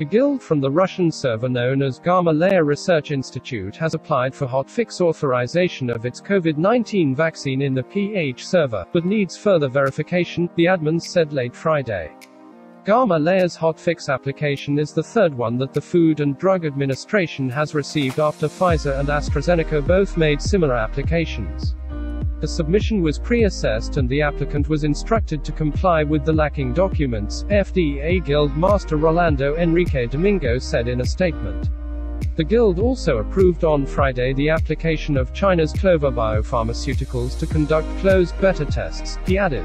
A guild from the Russian server known as Gamaleya Research Institute has applied for hotfix authorization of its COVID 19 vaccine in the PH server, but needs further verification, the admins said late Friday. Gamaleya's hotfix application is the third one that the Food and Drug Administration has received after Pfizer and AstraZeneca both made similar applications. The submission was pre-assessed and the applicant was instructed to comply with the lacking documents, FDA Guild Master Rolando Enrique Domingo said in a statement. The Guild also approved on Friday the application of China's Clover Biopharmaceuticals to conduct closed beta tests, he added.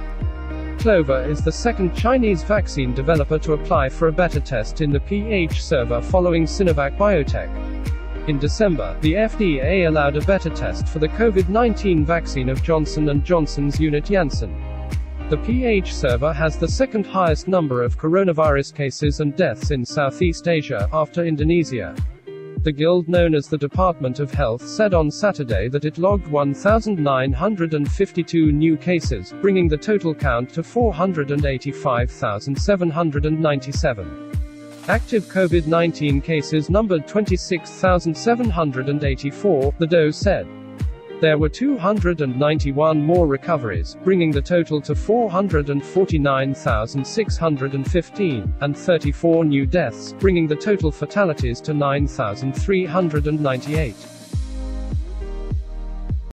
Clover is the second Chinese vaccine developer to apply for a beta test in the PH server following Sinovac Biotech. In December, the FDA allowed a beta test for the COVID-19 vaccine of Johnson & Johnson's unit Janssen. The PH server has the second highest number of coronavirus cases and deaths in Southeast Asia, after Indonesia. The guild known as the Department of Health said on Saturday that it logged 1,952 new cases, bringing the total count to 485,797. Active COVID 19 cases numbered 26,784, the DOE said. There were 291 more recoveries, bringing the total to 449,615, and 34 new deaths, bringing the total fatalities to 9,398.